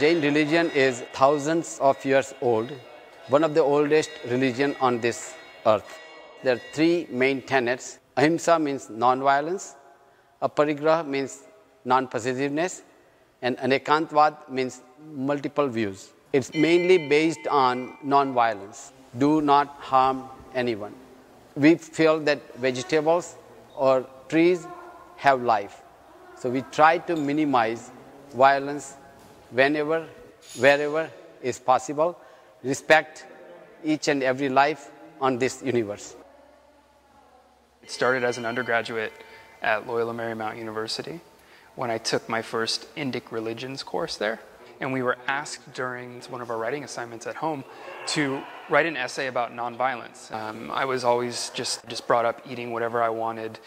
Jain religion is thousands of years old, one of the oldest religion on this earth. There are three main tenets. Ahimsa means non-violence, aparigraha means non-possessiveness, and anekantvad means multiple views. It's mainly based on non-violence. Do not harm anyone. We feel that vegetables or trees have life. So we try to minimize violence whenever, wherever is possible, respect each and every life on this universe. It started as an undergraduate at Loyola Marymount University when I took my first Indic religions course there. And we were asked during one of our writing assignments at home to write an essay about nonviolence. Um, I was always just, just brought up eating whatever I wanted,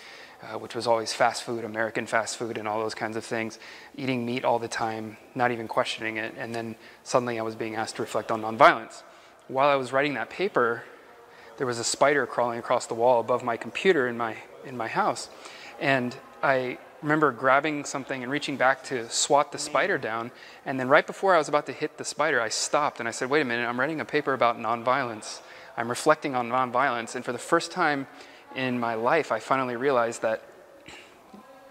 uh, which was always fast food, American fast food, and all those kinds of things. Eating meat all the time, not even questioning it. And then suddenly I was being asked to reflect on nonviolence. While I was writing that paper, there was a spider crawling across the wall above my computer in my, in my house. And I remember grabbing something and reaching back to swat the spider down. And then right before I was about to hit the spider, I stopped and I said, wait a minute, I'm writing a paper about nonviolence. I'm reflecting on nonviolence. And for the first time in my life, I finally realized that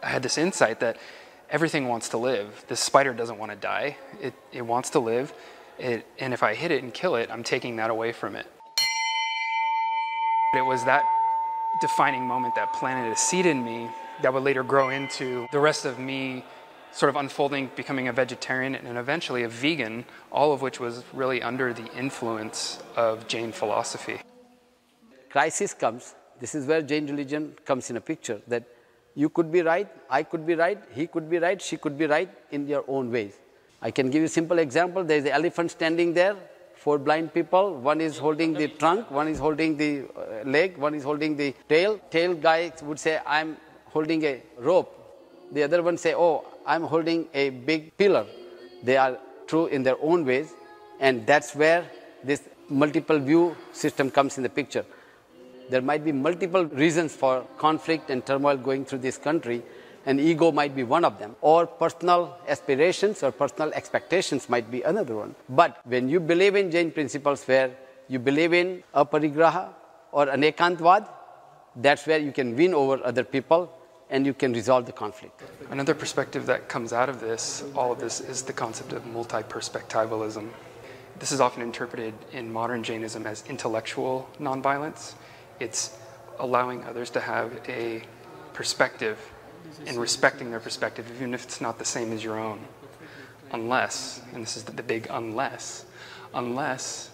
I had this insight that everything wants to live. This spider doesn't want to die, it, it wants to live. It, and if I hit it and kill it, I'm taking that away from it. It was that defining moment that planted a seed in me that would later grow into the rest of me sort of unfolding, becoming a vegetarian and eventually a vegan, all of which was really under the influence of Jain philosophy. Crisis comes this is where Jain religion comes in a picture that you could be right, I could be right, he could be right, she could be right in their own ways. I can give you a simple example. There is an elephant standing there, four blind people. One is holding the trunk, one is holding the uh, leg, one is holding the tail. Tail guy would say, I'm holding a rope. The other one say, oh, I'm holding a big pillar. They are true in their own ways. And that's where this multiple view system comes in the picture. There might be multiple reasons for conflict and turmoil going through this country, and ego might be one of them, or personal aspirations or personal expectations might be another one. But when you believe in Jain principles where you believe in aparigraha or anekantvad, that's where you can win over other people and you can resolve the conflict. Another perspective that comes out of this, all of this, is the concept of multi-perspectivalism. This is often interpreted in modern Jainism as intellectual nonviolence. It's allowing others to have a perspective and respecting their perspective, even if it's not the same as your own. Unless, and this is the big unless, unless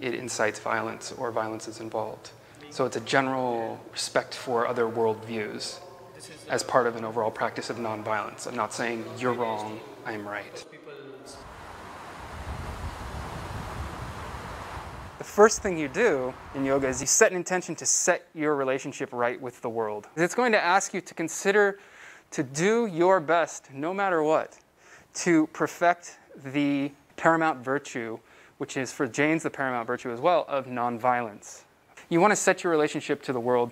it incites violence or violence is involved. So it's a general respect for other worldviews as part of an overall practice of nonviolence. I'm not saying you're wrong, I'm right. The first thing you do in yoga is you set an intention to set your relationship right with the world. It's going to ask you to consider to do your best, no matter what, to perfect the paramount virtue, which is for Jains the paramount virtue as well, of nonviolence. You want to set your relationship to the world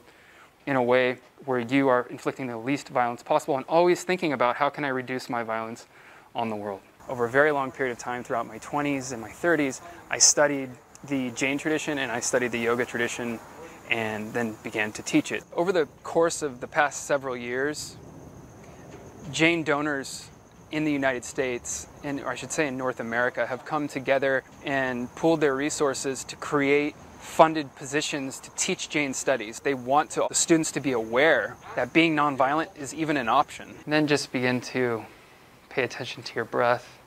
in a way where you are inflicting the least violence possible and always thinking about how can I reduce my violence on the world. Over a very long period of time throughout my 20s and my 30s, I studied the Jain tradition and I studied the yoga tradition and then began to teach it. Over the course of the past several years, Jain donors in the United States, and I should say in North America, have come together and pooled their resources to create funded positions to teach Jain studies. They want to, the students to be aware that being nonviolent is even an option. And then just begin to pay attention to your breath,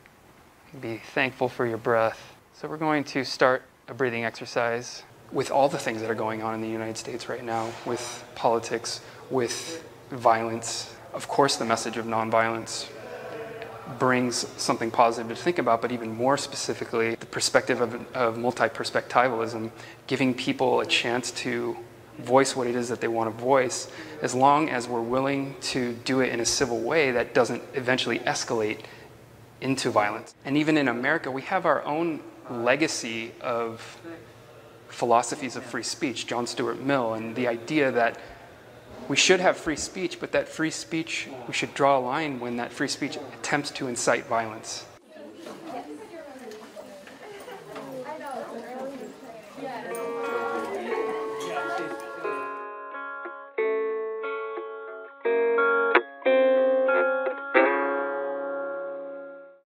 be thankful for your breath. So we're going to start a breathing exercise with all the things that are going on in the United States right now, with politics, with violence. Of course, the message of nonviolence brings something positive to think about, but even more specifically, the perspective of, of multi perspectivalism, giving people a chance to voice what it is that they want to voice, as long as we're willing to do it in a civil way that doesn't eventually escalate into violence. And even in America, we have our own legacy of philosophies of free speech, John Stuart Mill, and the idea that we should have free speech, but that free speech, we should draw a line when that free speech attempts to incite violence.